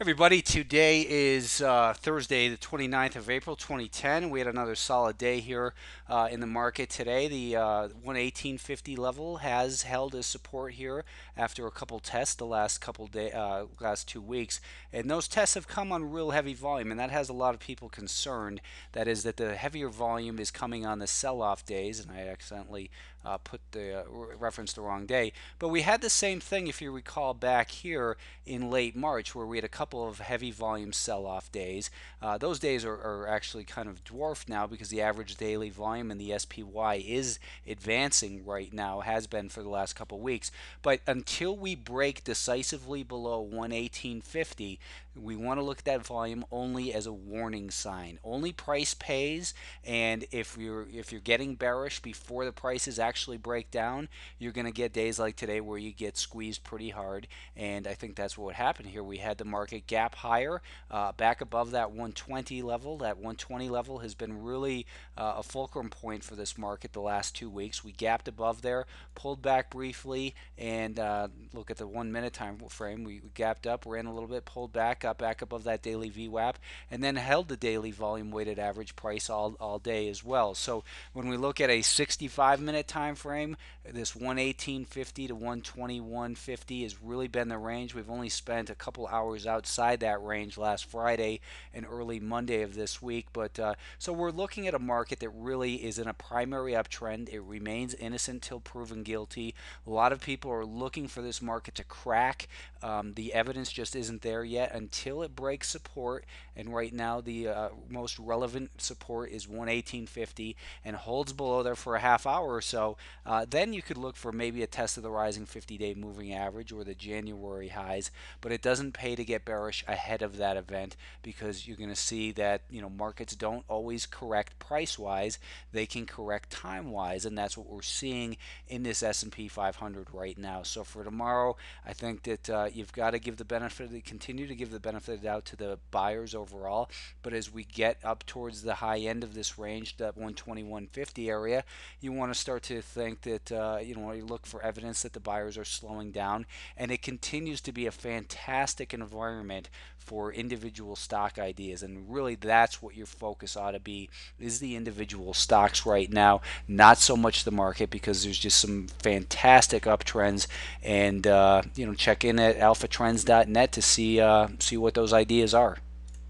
Everybody, today is uh, Thursday, the 29th of April, 2010. We had another solid day here uh, in the market today. The uh, 118.50 level has held as support here after a couple tests the last couple day, uh, last two weeks, and those tests have come on real heavy volume, and that has a lot of people concerned. That is that the heavier volume is coming on the sell-off days, and I accidentally uh, put the uh, reference the wrong day. But we had the same thing, if you recall, back here in late March, where we had a couple of heavy volume sell-off days. Uh, those days are, are, actually kind of dwarfed now because the average daily volume in the SPY is advancing right now, has been for the last couple weeks. But until we break decisively below 118.50, we want to look at that volume only as a warning sign. Only price pays, and if you're if you're getting bearish before the prices actually break down, you're going to get days like today where you get squeezed pretty hard. And I think that's what happened here. We had the market gap higher, uh, back above that 120 level. That 120 level has been really uh, a fulcrum point for this market the last two weeks. We gapped above there, pulled back briefly, and uh, look at the one minute time frame. We gapped up, ran a little bit, pulled back got back above that daily VWAP, and then held the daily volume weighted average price all, all day as well. So when we look at a 65 minute time frame, this 118.50 to 121.50 has really been the range. We've only spent a couple hours outside that range last Friday and early Monday of this week. But uh, so we're looking at a market that really is in a primary uptrend. It remains innocent till proven guilty. A lot of people are looking for this market to crack. Um, the evidence just isn't there yet until it breaks support. And right now, the uh, most relevant support is 118.50 and holds below there for a half hour or so. Uh, then you could look for maybe a test of the rising 50-day moving average or the January highs. But it doesn't pay to get bearish ahead of that event because you're going to see that you know markets don't always correct price-wise; they can correct time-wise, and that's what we're seeing in this S&P 500 right now. So for tomorrow, I think that uh, you've got to give the benefit, of, continue to give the benefit of the doubt to the buyers overall. But as we get up towards the high end of this range, that 121.50 area, you want to start think that uh, you know you look for evidence that the buyers are slowing down, and it continues to be a fantastic environment for individual stock ideas, and really that's what your focus ought to be is the individual stocks right now, not so much the market because there's just some fantastic uptrends, and uh, you know check in at alphatrends.net to see uh, see what those ideas are.